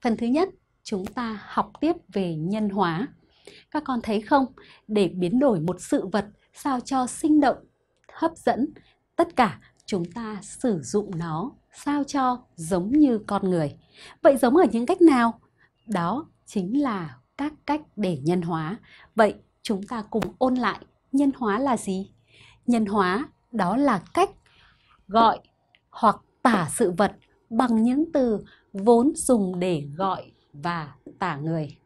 Phần thứ nhất, chúng ta học tiếp về nhân hóa. Các con thấy không? Để biến đổi một sự vật sao cho sinh động, hấp dẫn, tất cả chúng ta sử dụng nó sao cho giống như con người. Vậy giống ở những cách nào? Đó chính là các cách để nhân hóa. Vậy chúng ta cùng ôn lại nhân hóa là gì? Nhân hóa đó là cách gọi hoặc tả sự vật bằng những từ vốn dùng để gọi và tả người.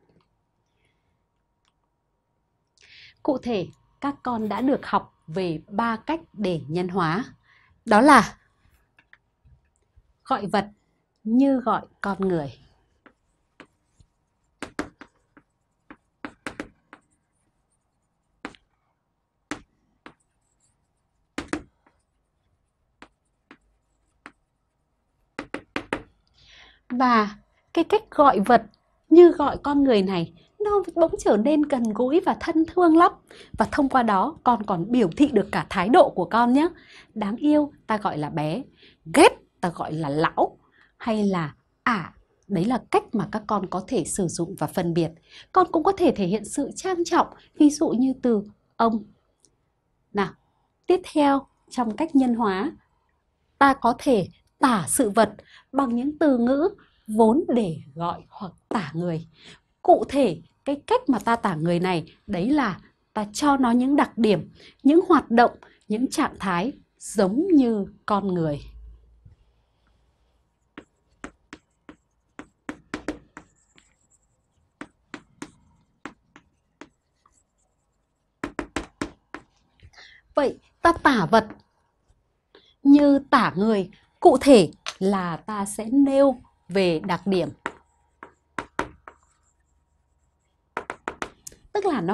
Cụ thể, các con đã được học về ba cách để nhân hóa. Đó là gọi vật như gọi con người. Và cái cách gọi vật như gọi con người này nó bỗng trở nên gần gũi và thân thương lắm. Và thông qua đó con còn biểu thị được cả thái độ của con nhé đáng yêu ta gọi là bé. Ghét ta gọi là lão. Hay là ả à, đấy là cách mà các con có thể sử dụng và phân biệt. Con cũng có thể thể hiện sự trang trọng ví dụ như từ ông. Nào tiếp theo trong cách nhân hóa ta có thể tả sự vật bằng những từ ngữ vốn để gọi hoặc tả người. Cụ thể, cái cách mà ta tả người này, đấy là ta cho nó những đặc điểm, những hoạt động, những trạng thái giống như con người. Vậy ta tả vật như tả người, cụ thể là ta sẽ nêu về đặc điểm. Tức là nó